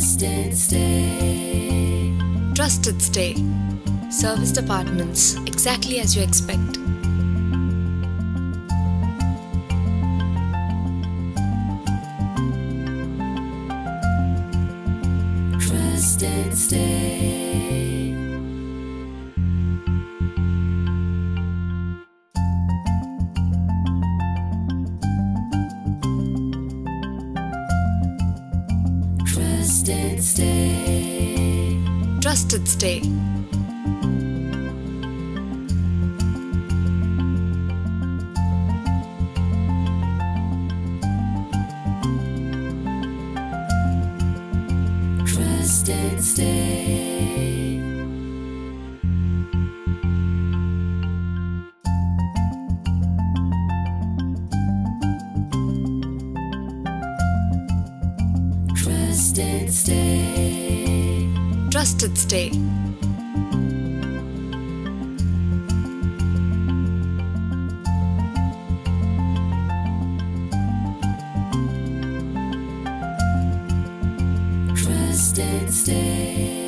Trusted Stay. Trusted Stay. Serviced apartments exactly as you expect. Trusted Stay. Trusted Stay. Trusted Stay. Trusted Stay. Trusted Stay. Trusted Stay. Trusted Stay.